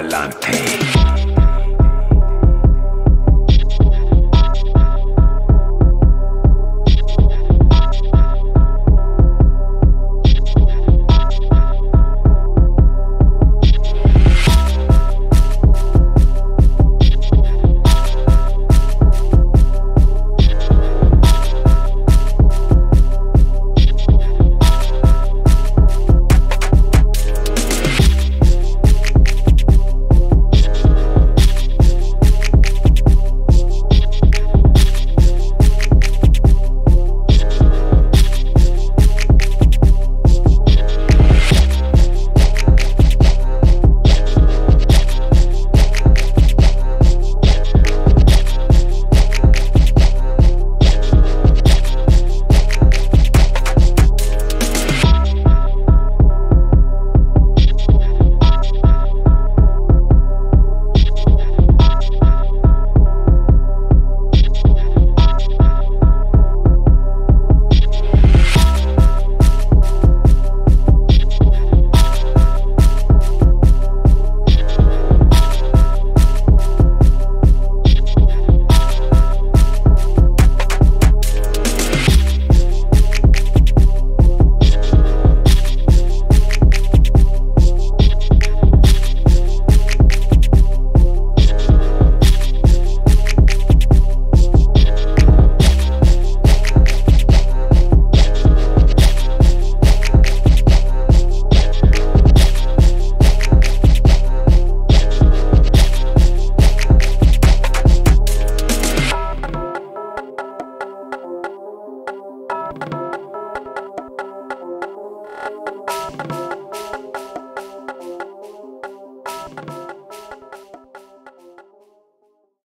Escalante.